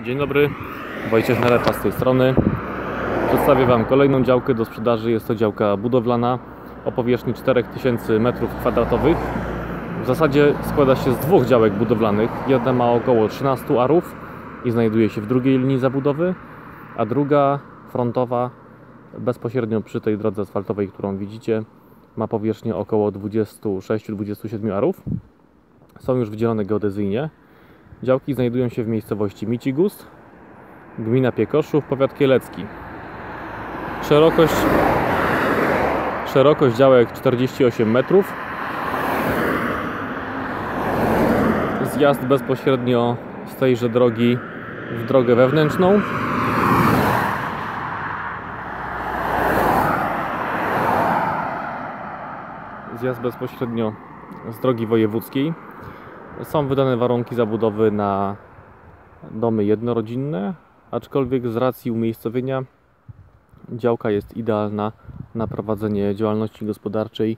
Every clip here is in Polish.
Dzień dobry, Wojciech Nalepa z tej strony. Przedstawię Wam kolejną działkę do sprzedaży. Jest to działka budowlana o powierzchni 4000 m2. W zasadzie składa się z dwóch działek budowlanych. Jedna ma około 13 arów i znajduje się w drugiej linii zabudowy, a druga frontowa bezpośrednio przy tej drodze asfaltowej, którą widzicie, ma powierzchnię około 26-27 arów. Są już wydzielone geodezyjnie. Działki znajdują się w miejscowości Micigust, gmina Piekoszów, powiat kielecki. Szerokość, szerokość działek 48 metrów. Zjazd bezpośrednio z tejże drogi w drogę wewnętrzną. Zjazd bezpośrednio z drogi wojewódzkiej. Są wydane warunki zabudowy na domy jednorodzinne, aczkolwiek z racji umiejscowienia działka jest idealna na prowadzenie działalności gospodarczej,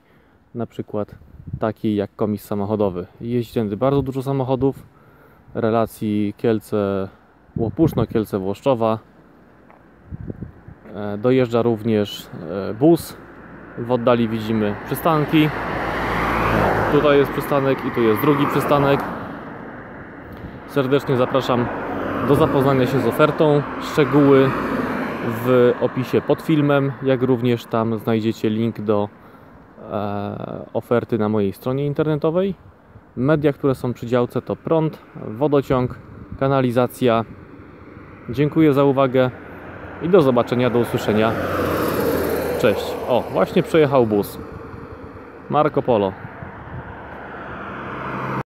na przykład takiej jak komis samochodowy. Jeździ tędy bardzo dużo samochodów, relacji Kielce-Łopuszno, Kielce-Włoszczowa. E, Dojeżdża również e, bus. W oddali widzimy przystanki. Tutaj jest przystanek i tu jest drugi przystanek. Serdecznie zapraszam do zapoznania się z ofertą. Szczegóły w opisie pod filmem, jak również tam znajdziecie link do e, oferty na mojej stronie internetowej. Media, które są przy działce to prąd, wodociąg, kanalizacja. Dziękuję za uwagę i do zobaczenia, do usłyszenia. Cześć. O, właśnie przejechał bus. Marco Polo.